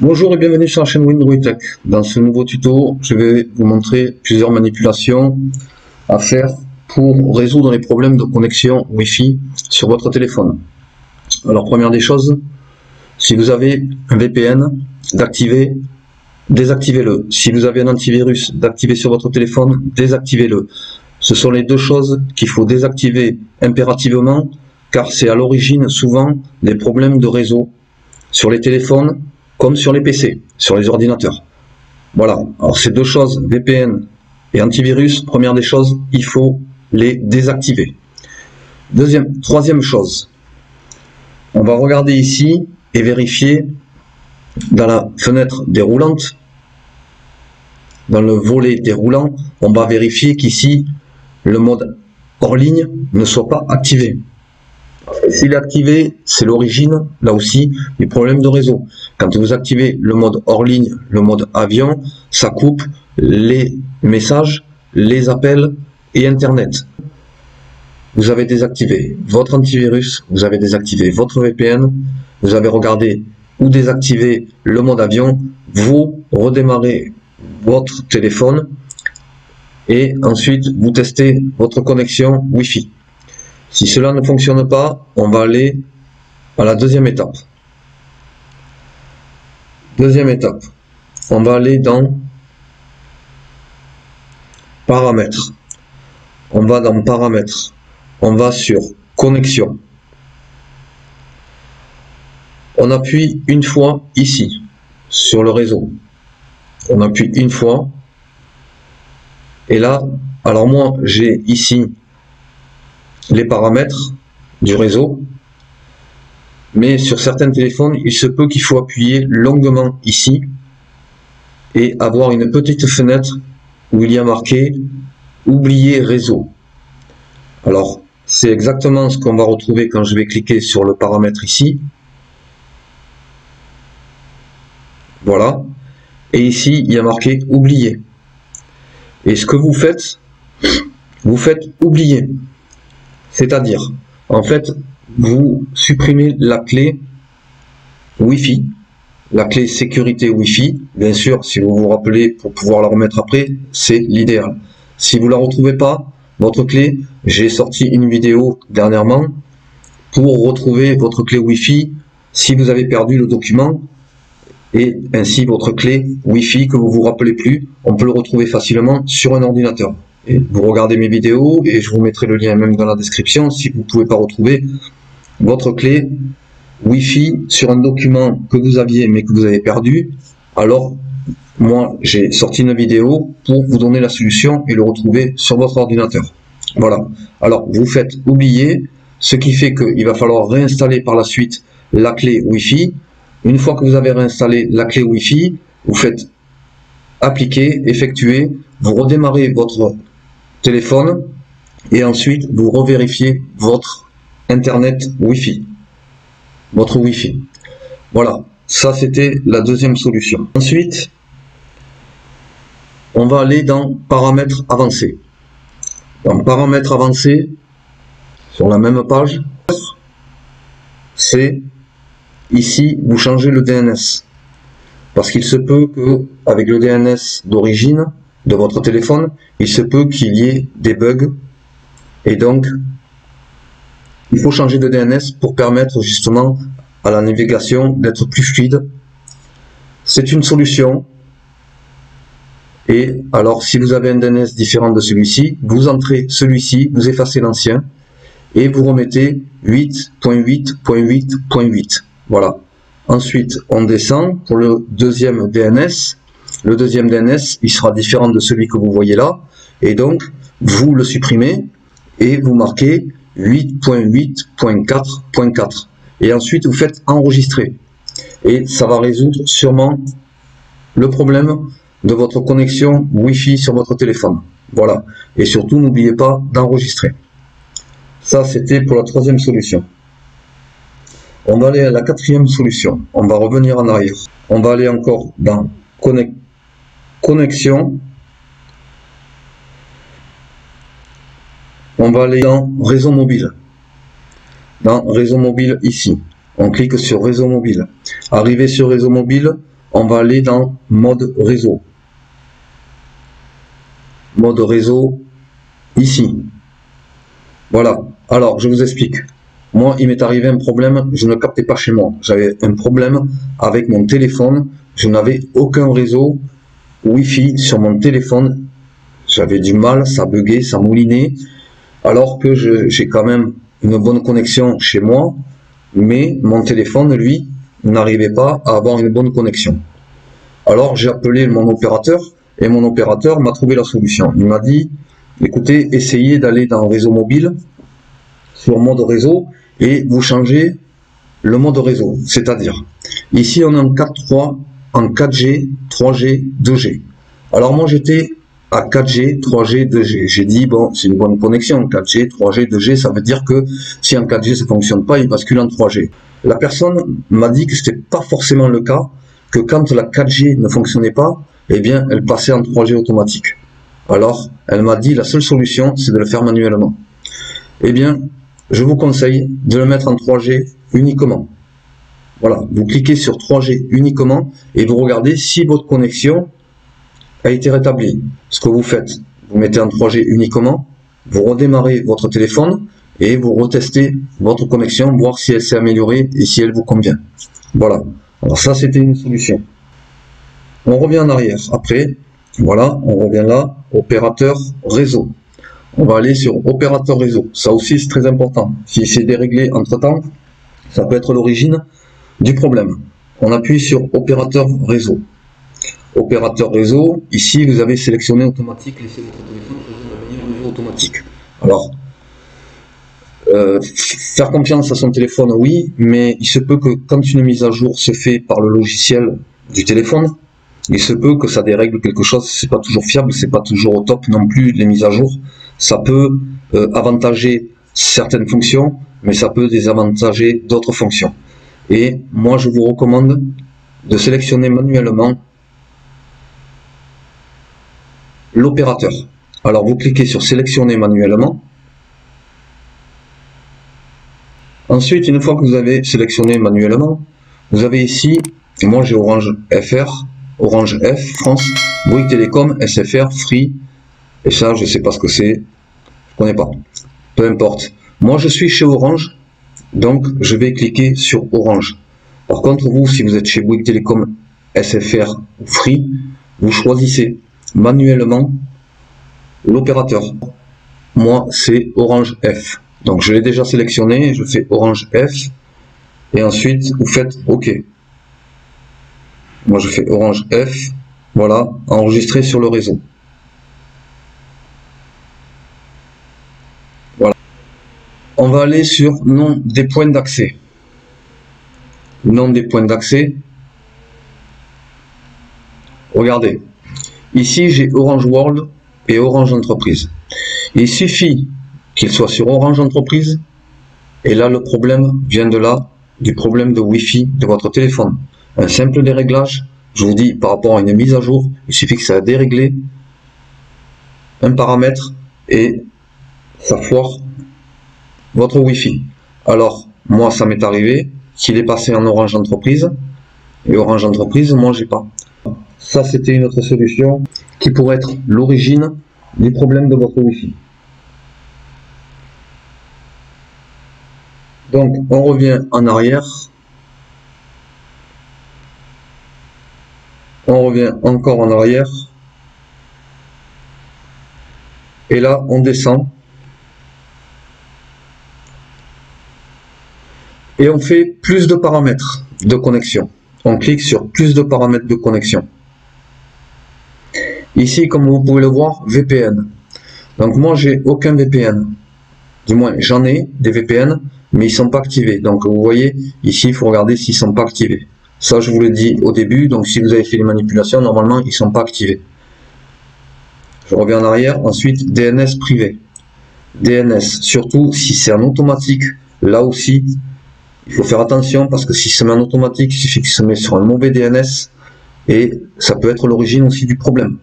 Bonjour et bienvenue sur la chaîne Windroid Tech. Dans ce nouveau tuto, je vais vous montrer plusieurs manipulations à faire pour résoudre les problèmes de connexion Wi-Fi sur votre téléphone. Alors première des choses, si vous avez un VPN, d'activer, désactivez-le. Si vous avez un antivirus, d'activer sur votre téléphone, désactivez-le. Ce sont les deux choses qu'il faut désactiver impérativement car c'est à l'origine souvent des problèmes de réseau sur les téléphones comme sur les PC, sur les ordinateurs. Voilà, alors ces deux choses, VPN et antivirus, première des choses, il faut les désactiver. Deuxième, troisième chose, on va regarder ici et vérifier dans la fenêtre déroulante, dans le volet déroulant, on va vérifier qu'ici, le mode hors ligne ne soit pas activé. S'il est activé, c'est l'origine, là aussi, du problème de réseau. Quand vous activez le mode hors ligne, le mode avion, ça coupe les messages, les appels et Internet. Vous avez désactivé votre antivirus, vous avez désactivé votre VPN, vous avez regardé ou désactivé le mode avion, vous redémarrez votre téléphone et ensuite vous testez votre connexion Wi-Fi. Si cela ne fonctionne pas, on va aller à la deuxième étape. Deuxième étape, on va aller dans paramètres. On va dans paramètres. On va sur connexion. On appuie une fois ici, sur le réseau. On appuie une fois. Et là, alors moi, j'ai ici les paramètres du réseau. Mais sur certains téléphones, il se peut qu'il faut appuyer longuement ici et avoir une petite fenêtre où il y a marqué oublier réseau. Alors, c'est exactement ce qu'on va retrouver quand je vais cliquer sur le paramètre ici. Voilà. Et ici, il y a marqué oublier. Et ce que vous faites, vous faites oublier. C'est-à-dire, en fait, vous supprimez la clé Wi-Fi, la clé sécurité Wi-Fi. Bien sûr, si vous vous rappelez pour pouvoir la remettre après, c'est l'idéal. Si vous la retrouvez pas, votre clé, j'ai sorti une vidéo dernièrement pour retrouver votre clé Wi-Fi si vous avez perdu le document et ainsi votre clé Wi-Fi que vous vous rappelez plus, on peut le retrouver facilement sur un ordinateur vous regardez mes vidéos et je vous mettrai le lien même dans la description si vous ne pouvez pas retrouver votre clé Wi-Fi sur un document que vous aviez mais que vous avez perdu. Alors, moi, j'ai sorti une vidéo pour vous donner la solution et le retrouver sur votre ordinateur. Voilà. Alors, vous faites oublier, ce qui fait qu'il va falloir réinstaller par la suite la clé Wi-Fi. Une fois que vous avez réinstallé la clé Wi-Fi, vous faites appliquer, effectuer, vous redémarrez votre téléphone et ensuite vous revérifiez votre internet Wi-Fi, votre Wi-Fi. Voilà, ça c'était la deuxième solution. Ensuite, on va aller dans paramètres avancés. Dans paramètres avancés, sur la même page, c'est ici vous changez le DNS. Parce qu'il se peut que avec le DNS d'origine, de votre téléphone, il se peut qu'il y ait des bugs. Et donc, il faut changer de DNS pour permettre justement à la navigation d'être plus fluide. C'est une solution. Et alors, si vous avez un DNS différent de celui-ci, vous entrez celui-ci, vous effacez l'ancien et vous remettez 8.8.8.8. Voilà. Ensuite, on descend pour le deuxième DNS le deuxième DNS, il sera différent de celui que vous voyez là. Et donc, vous le supprimez et vous marquez 8.8.4.4. Et ensuite, vous faites enregistrer. Et ça va résoudre sûrement le problème de votre connexion Wi-Fi sur votre téléphone. Voilà. Et surtout, n'oubliez pas d'enregistrer. Ça, c'était pour la troisième solution. On va aller à la quatrième solution. On va revenir en arrière. On va aller encore dans connexion. on va aller dans réseau mobile. Dans réseau mobile ici. On clique sur réseau mobile. Arrivé sur réseau mobile, on va aller dans mode réseau. Mode réseau ici. Voilà. Alors, je vous explique. Moi, il m'est arrivé un problème, je ne captais pas chez moi. J'avais un problème avec mon téléphone. Je n'avais aucun réseau Wi-Fi sur mon téléphone. J'avais du mal, ça buguait, ça moulinait. Alors que j'ai quand même une bonne connexion chez moi. Mais mon téléphone, lui, n'arrivait pas à avoir une bonne connexion. Alors j'ai appelé mon opérateur et mon opérateur m'a trouvé la solution. Il m'a dit, écoutez, essayez d'aller dans le réseau mobile, sur mode réseau, et vous changez le mode réseau. C'est-à-dire, ici on est en 4.3, en 4G, 3G, 2G. Alors moi j'étais à 4G, 3G, 2G. J'ai dit, bon, c'est une bonne connexion, 4G, 3G, 2G, ça veut dire que si en 4G ça fonctionne pas, il bascule en 3G. La personne m'a dit que c'était pas forcément le cas, que quand la 4G ne fonctionnait pas, eh bien, elle passait en 3G automatique. Alors, elle m'a dit, la seule solution, c'est de le faire manuellement. Eh bien, je vous conseille de le mettre en 3G uniquement. Voilà, vous cliquez sur 3G uniquement et vous regardez si votre connexion a été rétablie. Ce que vous faites, vous mettez en 3G uniquement, vous redémarrez votre téléphone et vous retestez votre connexion, voir si elle s'est améliorée et si elle vous convient. Voilà. Alors ça, c'était une solution. On revient en arrière. Après, voilà, on revient là, opérateur réseau. On va aller sur opérateur réseau. Ça aussi, c'est très important. Si c'est déréglé entre-temps, ça peut être l'origine du problème. On appuie sur opérateur réseau. Opérateur réseau, ici, vous avez sélectionné automatique, votre téléphone automatique. Alors, euh, faire confiance à son téléphone, oui, mais il se peut que quand une mise à jour se fait par le logiciel du téléphone, il se peut que ça dérègle quelque chose, c'est pas toujours fiable, c'est pas toujours au top non plus les mises à jour. Ça peut euh, avantager certaines fonctions, mais ça peut désavantager d'autres fonctions. Et moi, je vous recommande de sélectionner manuellement l'opérateur. Alors, vous cliquez sur sélectionner manuellement. Ensuite, une fois que vous avez sélectionné manuellement, vous avez ici, moi j'ai Orange FR, Orange F, France, Bouygues Télécom, SFR, Free, et ça je sais pas ce que c'est, je connais pas, peu importe. Moi je suis chez Orange, donc je vais cliquer sur Orange. Par contre vous, si vous êtes chez Bouygues Télécom, SFR ou Free, vous choisissez manuellement l'opérateur. Moi c'est Orange F. Donc je l'ai déjà sélectionné, je fais Orange F, et ensuite vous faites OK. Moi je fais Orange F, voilà, enregistré sur le réseau. On va aller sur nom des points d'accès. Nom des points d'accès. Regardez, ici j'ai Orange World et Orange Entreprise. Il suffit qu'il soit sur Orange Entreprise. Et là, le problème vient de là, du problème de Wi-Fi de votre téléphone. Un simple déréglage, je vous dis, par rapport à une mise à jour, il suffit que ça a déréglé un paramètre et ça foire votre Wi-Fi. Alors, moi, ça m'est arrivé qu'il est passé en Orange Entreprise et Orange Entreprise, moi, j'ai pas. Ça, c'était une autre solution qui pourrait être l'origine du problème de votre Wi-Fi. Donc, on revient en arrière. On revient encore en arrière. Et là, on descend. Et on fait plus de paramètres de connexion. On clique sur plus de paramètres de connexion. Ici, comme vous pouvez le voir, VPN. Donc moi, j'ai aucun VPN. Du moins, j'en ai des VPN, mais ils sont pas activés. Donc vous voyez, ici, il faut regarder s'ils sont pas activés. Ça, je vous l'ai dit au début, donc si vous avez fait les manipulations, normalement, ils sont pas activés. Je reviens en arrière. Ensuite, DNS privé. DNS, surtout si c'est en automatique, là aussi, il faut faire attention parce que si c'est en automatique, il suffit que ça met sur un mauvais DNS et ça peut être l'origine aussi du problème.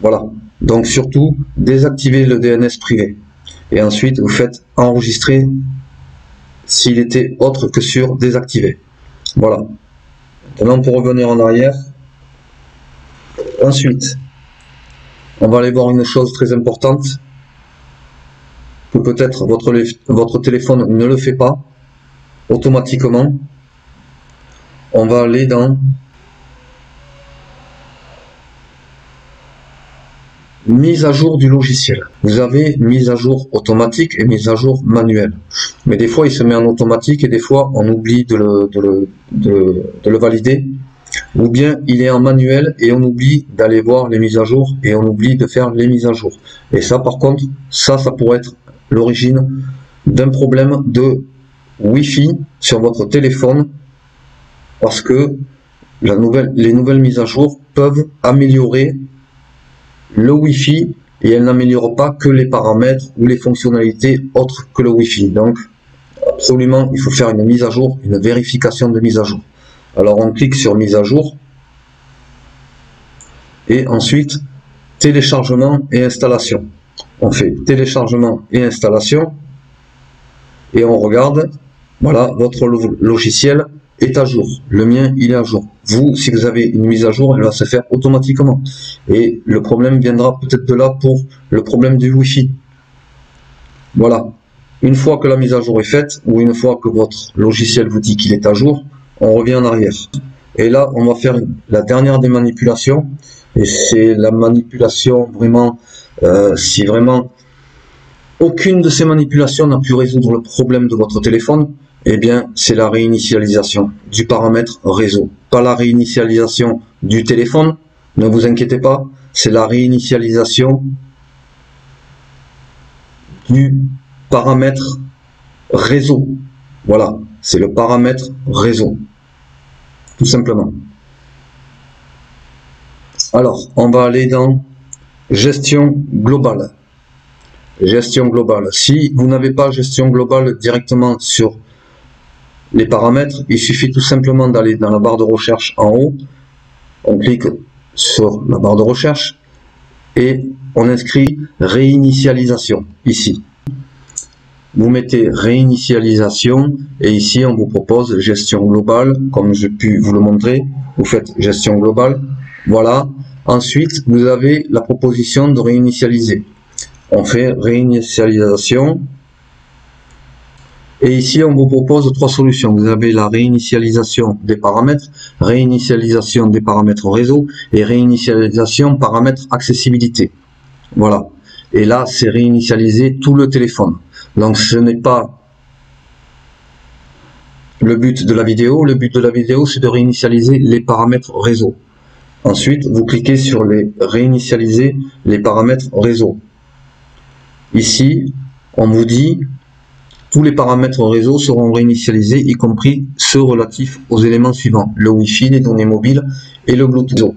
Voilà. Donc surtout, désactiver le DNS privé. et ensuite vous faites enregistrer s'il était autre que sur désactivé. Voilà. Maintenant pour revenir en arrière, ensuite on va aller voir une chose très importante peut-être votre, votre téléphone ne le fait pas automatiquement. On va aller dans mise à jour du logiciel. Vous avez mise à jour automatique et mise à jour manuelle. Mais des fois, il se met en automatique et des fois, on oublie de le, de le, valider. Ou bien, il est en manuel et on oublie d'aller voir les mises à jour et on oublie de faire les mises à jour. Et ça, par contre, ça, ça pourrait être l'origine d'un problème de Wi-Fi sur votre téléphone parce que les nouvelles mises à jour peuvent améliorer le Wi-Fi et elle n'améliore pas que les paramètres ou les fonctionnalités autres que le Wi-Fi. Donc, absolument, il faut faire une mise à jour, une vérification de mise à jour. Alors, on clique sur mise à jour et ensuite téléchargement et installation. On fait téléchargement et installation et on regarde, voilà, votre logiciel est à jour. Le mien, il est à jour. Vous, si vous avez une mise à jour, elle va se faire automatiquement. Et le problème viendra peut-être de là pour le problème du Wi-Fi. Voilà. Une fois que la mise à jour est faite, ou une fois que votre logiciel vous dit qu'il est à jour, on revient en arrière. Et là, on va faire la dernière des manipulations. Et c'est la manipulation vraiment, euh, si vraiment aucune de ces manipulations n'a pu résoudre le problème de votre téléphone, eh bien, c'est la réinitialisation du paramètre réseau. Pas la réinitialisation du téléphone, ne vous inquiétez pas, c'est la réinitialisation du paramètre réseau. Voilà, c'est le paramètre réseau. Tout simplement. Alors, on va aller dans gestion globale. Gestion globale. Si vous n'avez pas gestion globale directement sur les paramètres, il suffit tout simplement d'aller dans la barre de recherche en haut, on clique sur la barre de recherche et on inscrit réinitialisation ici. Vous mettez réinitialisation et ici on vous propose gestion globale comme j'ai pu vous le montrer. Vous faites gestion globale. Voilà. Ensuite, vous avez la proposition de réinitialiser. On fait réinitialisation et ici, on vous propose trois solutions. Vous avez la réinitialisation des paramètres, réinitialisation des paramètres réseau et réinitialisation paramètres accessibilité. Voilà. Et là, c'est réinitialiser tout le téléphone. Donc, ce n'est pas le but de la vidéo. Le but de la vidéo, c'est de réinitialiser les paramètres réseau. Ensuite, vous cliquez sur les réinitialiser les paramètres réseau. Ici, on vous dit tous les paramètres réseau seront réinitialisés, y compris ceux relatifs aux éléments suivants, le Wi-Fi, les données mobiles et le Bluetooth.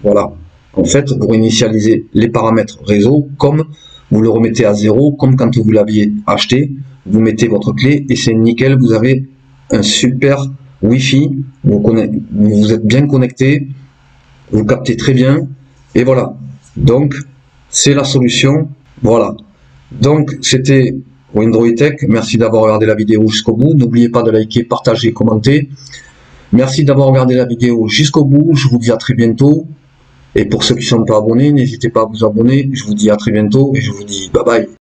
Voilà. En fait, vous réinitialisez les paramètres réseau comme vous le remettez à zéro, comme quand vous l'aviez acheté, vous mettez votre clé et c'est nickel, vous avez un super Wi-Fi, vous, vous êtes bien connecté, vous captez très bien, et voilà. Donc, c'est la solution, voilà. Donc, c'était Android Tech. Merci d'avoir regardé la vidéo jusqu'au bout. N'oubliez pas de liker, partager, commenter. Merci d'avoir regardé la vidéo jusqu'au bout. Je vous dis à très bientôt. Et pour ceux qui ne sont pas abonnés, n'hésitez pas à vous abonner. Je vous dis à très bientôt et je vous dis bye bye.